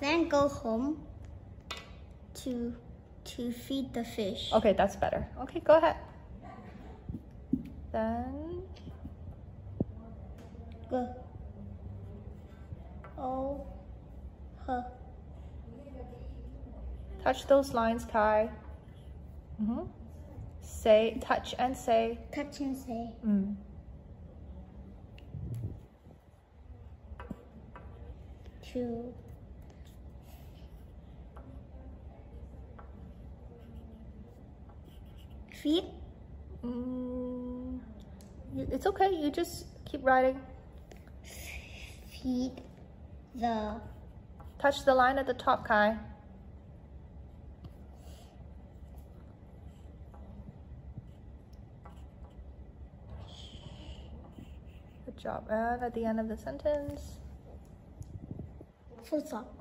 Then go home to to feed the fish. Okay, that's better. Okay, go ahead. Then Go. Oh. Huh. touch those lines, Kai. Mm-hmm. Say, touch and say. Touch and say. Mm. To feed Mm. It's okay. You just keep riding. feed the Touch the line at the top, Kai. Good job. And at the end of the sentence. full stop.